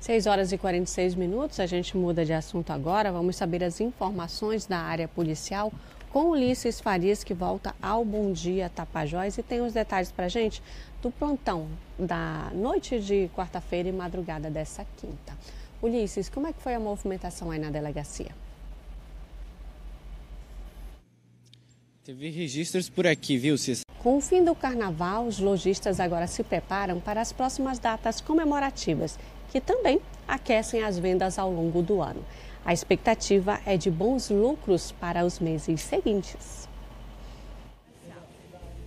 6 horas e 46 minutos, a gente muda de assunto agora. Vamos saber as informações da área policial com Ulisses Farias, que volta ao Bom Dia Tapajós e tem os detalhes para gente do plantão da noite de quarta-feira e madrugada dessa quinta. Ulisses, como é que foi a movimentação aí na delegacia? Teve registros por aqui, viu, Cícero? Com o fim do carnaval, os lojistas agora se preparam para as próximas datas comemorativas que também aquecem as vendas ao longo do ano. A expectativa é de bons lucros para os meses seguintes.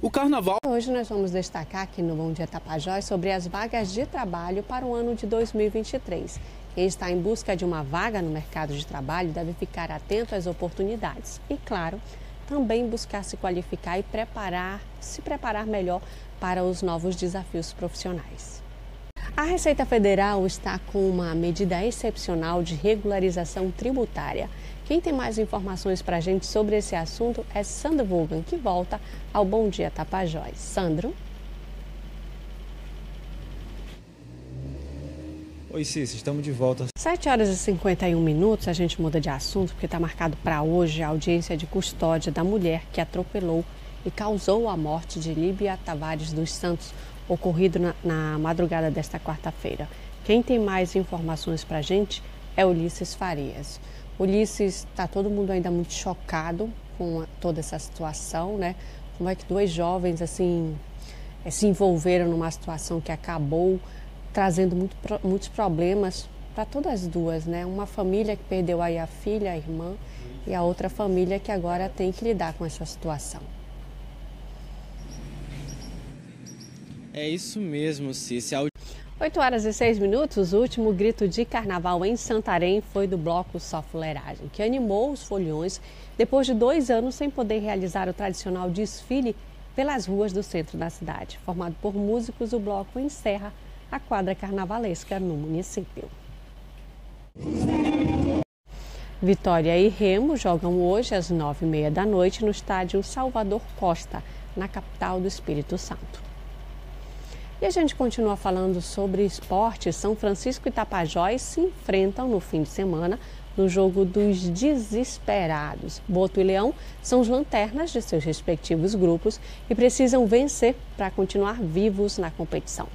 O carnaval. Hoje nós vamos destacar aqui no Bom Dia Tapajós sobre as vagas de trabalho para o ano de 2023. Quem está em busca de uma vaga no mercado de trabalho deve ficar atento às oportunidades e, claro, também buscar se qualificar e preparar, se preparar melhor para os novos desafios profissionais. A Receita Federal está com uma medida excepcional de regularização tributária. Quem tem mais informações para a gente sobre esse assunto é Sandro Vogan, que volta ao Bom Dia Tapajós. Sandro? Oi, Cícero, estamos de volta. 7 horas e 51 minutos, a gente muda de assunto porque está marcado para hoje a audiência de custódia da mulher que atropelou e causou a morte de Líbia Tavares dos Santos, ocorrido na, na madrugada desta quarta-feira. Quem tem mais informações para a gente é Ulisses Farias. Ulisses, está todo mundo ainda muito chocado com toda essa situação, né? Como é que dois jovens assim eh, se envolveram numa situação que acabou trazendo muito, muitos problemas para todas as duas, né? Uma família que perdeu aí a filha, a irmã, e a outra família que agora tem que lidar com essa situação. É isso mesmo, Cícia. 8 horas e 6 minutos, o último grito de carnaval em Santarém foi do bloco Só Fuleiragem, que animou os foliões depois de dois anos sem poder realizar o tradicional desfile pelas ruas do centro da cidade. Formado por músicos, o bloco encerra a quadra carnavalesca no município. Vitória e Remo jogam hoje às nove e meia da noite no estádio Salvador Costa, na capital do Espírito Santo. E a gente continua falando sobre esporte. São Francisco e Tapajós se enfrentam no fim de semana no jogo dos desesperados. Boto e Leão são os lanternas de seus respectivos grupos e precisam vencer para continuar vivos na competição.